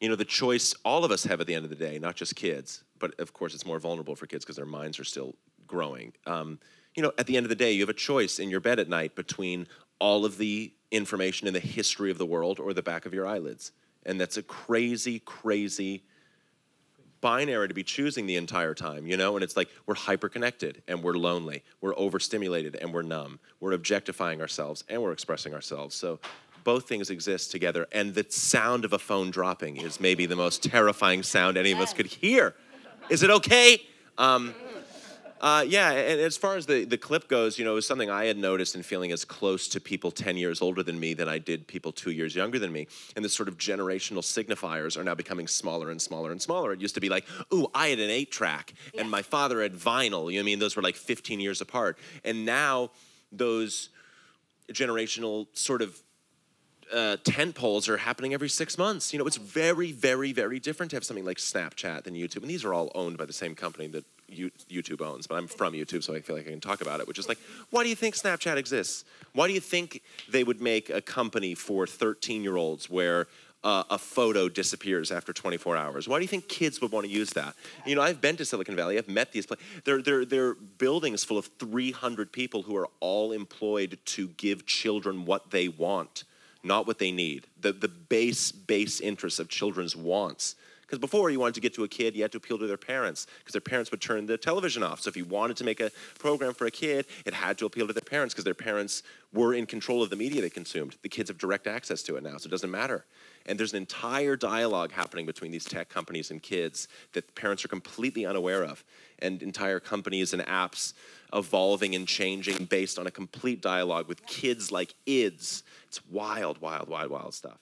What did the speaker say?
you know, the choice all of us have at the end of the day, not just kids, but of course it's more vulnerable for kids because their minds are still growing. Um, you know, at the end of the day, you have a choice in your bed at night between all of the information in the history of the world or the back of your eyelids. And that's a crazy, crazy binary to be choosing the entire time, you know? And it's like we're hyper-connected and we're lonely, we're overstimulated and we're numb, we're objectifying ourselves and we're expressing ourselves. So both things exist together. And the sound of a phone dropping is maybe the most terrifying sound any of us could hear. Is it okay? Um, uh, yeah, and as far as the, the clip goes, you know, it was something I had noticed in feeling as close to people 10 years older than me than I did people two years younger than me. And the sort of generational signifiers are now becoming smaller and smaller and smaller. It used to be like, ooh, I had an eight track yeah. and my father had vinyl. You know I mean? Those were like 15 years apart. And now those generational sort of uh, tent poles are happening every six months. You know, it's very, very, very different to have something like Snapchat than YouTube. And these are all owned by the same company that YouTube owns, but I'm from YouTube, so I feel like I can talk about it, which is like, why do you think Snapchat exists? Why do you think they would make a company for 13 year olds where uh, a photo disappears after 24 hours? Why do you think kids would want to use that? You know, I've been to Silicon Valley, I've met these places. They're, they're, they're buildings full of 300 people who are all employed to give children what they want, not what they need. The, the base, base interests of children's wants because before you wanted to get to a kid, you had to appeal to their parents because their parents would turn the television off. So if you wanted to make a program for a kid, it had to appeal to their parents because their parents were in control of the media they consumed. The kids have direct access to it now, so it doesn't matter. And there's an entire dialogue happening between these tech companies and kids that parents are completely unaware of, and entire companies and apps evolving and changing based on a complete dialogue with kids like ids. It's wild, wild, wild, wild stuff.